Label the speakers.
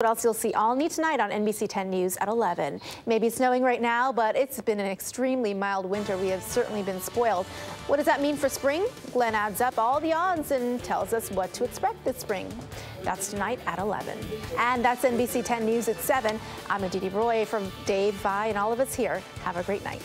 Speaker 1: What else you'll see all night tonight on NBC 10 News at 11. Maybe snowing right now, but it's been an extremely mild winter. We have certainly been spoiled. What does that mean for spring? Glenn adds up all the odds and tells us what to expect this spring. That's tonight at 11. And that's NBC 10 News at 7. I'm Aditi Roy from Dave, Vai, and all of us here. Have a great night.